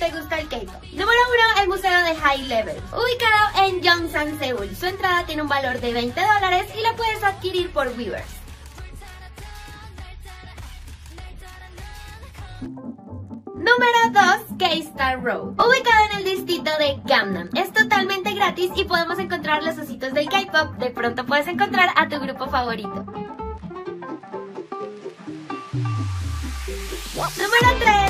le gusta el K-pop. Número 1, el Museo de High Level. Ubicado en Yongsan, Seúl. Su entrada tiene un valor de 20 dólares y la puedes adquirir por Weavers. Número 2, K-Star Road. Ubicado en el distrito de Gangnam. Es totalmente gratis y podemos encontrar los ositos del K-pop. De pronto puedes encontrar a tu grupo favorito. Número 3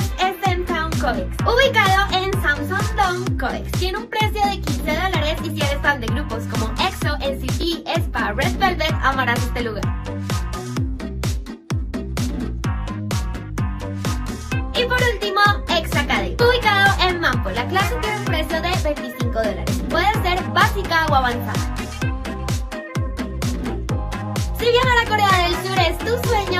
es Downtown Codex, ubicado en Samsung Dome Codex. Tiene un precio de 15 dólares y si eres fan de grupos como EXO, NCT, Spa, Red Velvet, amarás este lugar. Y por último, X Academy, ubicado en Mampo. La clase tiene un precio de 25 dólares. Puede ser básica o avanzada. Si viajar a Corea del Sur es tu sueño,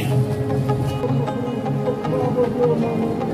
Thank you.